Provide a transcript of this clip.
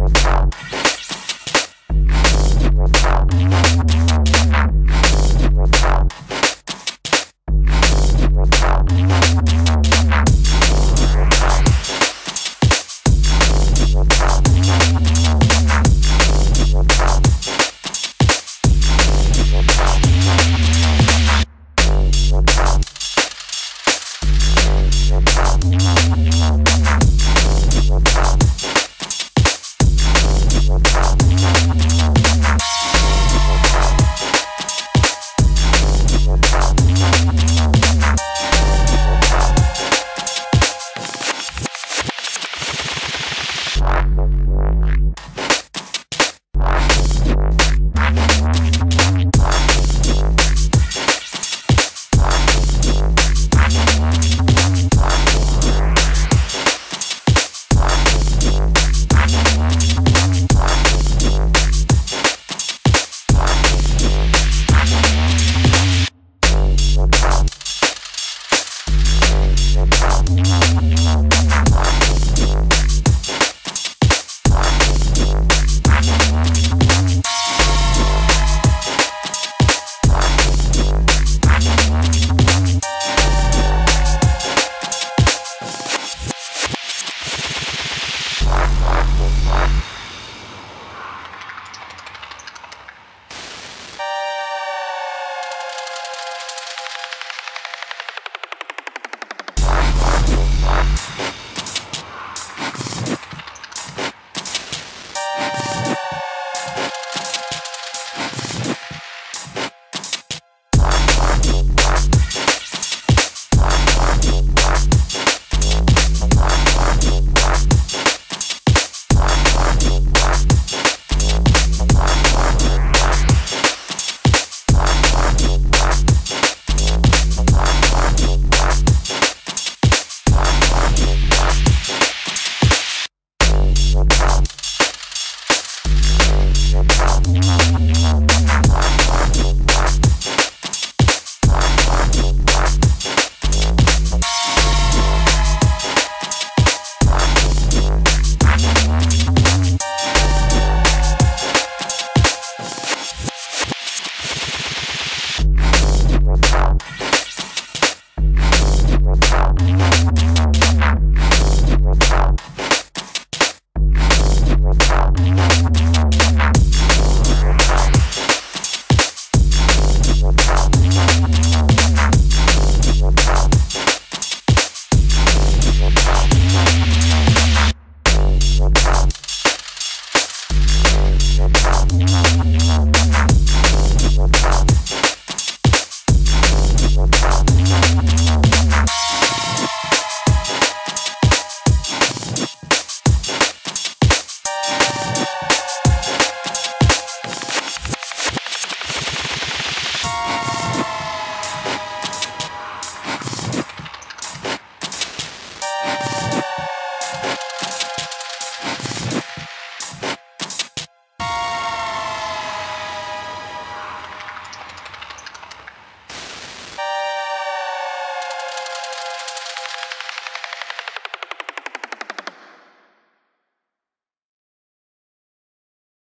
Bye.